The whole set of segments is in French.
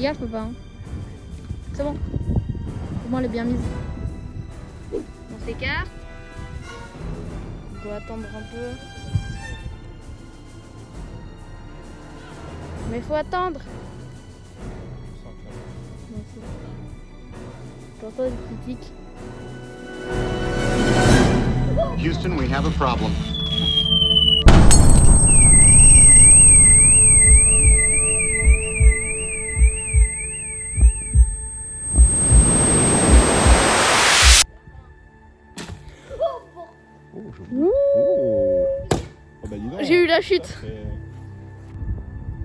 gaffe ou pas hein C'est bon. Pour moi, elle est bien mise. On s'écarte. On doit attendre un peu. Mais il faut attendre. Merci. T'entends des critiques Houston, we have a problem. Oh. Oh. Oh, bah. J'ai eu la chute. Fait-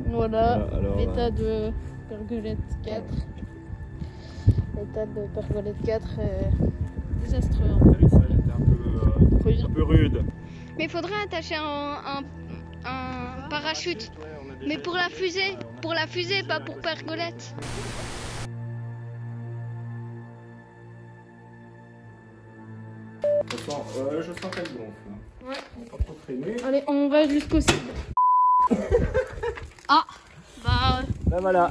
Voilà, Ah, alors, l'état euh, de Pergolette 4. L'état de Pergolette 4 est désastreux. un peu, euh, Rude. un peu rude. Mais il faudrait attacher un, un- un parachute. Mais pour la fusée, pour la fusée, pas pour Pergolette. Je sens, euh, je sens qu'elle gonfle. hein. Ouais. On va pas trop traîner. Allez, on va jusqu'au cible. ah, bah, Ben voilà.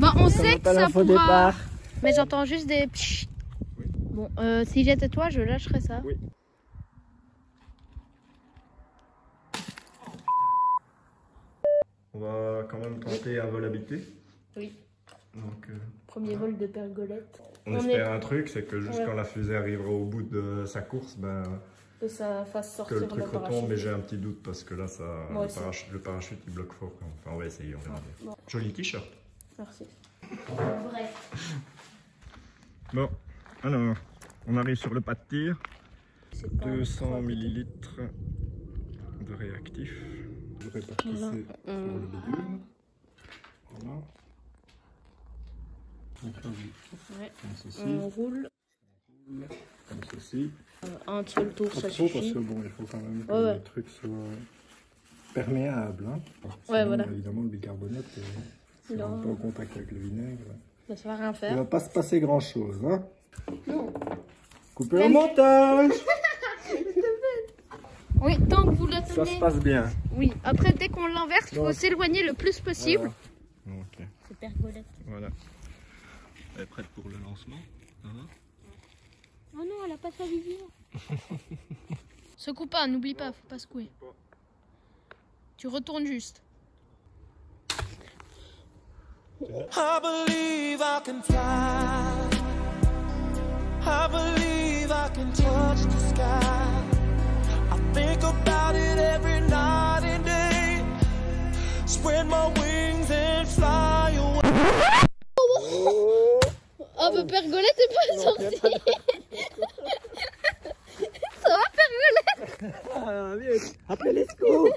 bah on sait que ça pourra... départ. Mais j'entends juste des... pchit. Oui. Bon, euh, si j'étais toi, je lâcherais ça. Oui. On va quand même tenter un vol habité. Oui. Donc, euh, Premier vol de Pergolette. On, On espère un truc, c'est que juste Ouais. quand la fusée arrivera au bout de sa course, ben, Que ça fasse que sortir le le, truc retombe. parachute. Mais j'ai un petit doute parce que là, ça, le, parachute, le parachute il bloque fort. Enfin, on va essayer, on verra bien. Bon. Joli t-shirt. Merci. Bref. Bon, alors, on arrive sur le pas de tir. c'est pas- 200 millilitres de réactif. Vous répartissez sur le bidule. Voilà. Ouais. ceci, On roule. comme ceci. Euh, un seul tour, ça trop parce suffit. que bon, il faut quand même que Ouais, ouais. le truc soit perméable. Hein. Ouais, Sinon, voilà. Évidemment, le bicarbonate, euh, si Non. on n'est pas en contact avec le vinaigre, Bah, ça va rien il faire. va pas se passer grand chose. Hein. Non. Coupez au montage Oui, tant que vous Ça tenez. se passe bien. Oui, après, dès qu'on l'inverse, il faut s'éloigner le plus possible. Voilà. Ok. C'est Pergolette. Voilà. Est prête pour le lancement. Va? Oh non, elle a pas sa visière. Secoue pas, n'oublie pas, faut pas secouer. Tu retournes juste. I believe I can fly. I believe I can touch the sky. I think about it every night and day. Spread my wings and fly away. Pergolette est pas sortie. Ça va, Pergolette Ah, Appelez les secours